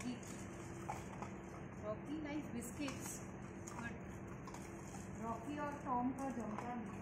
Rocky. Rocky likes biscuits, but Rocky और Tom का जमता नहीं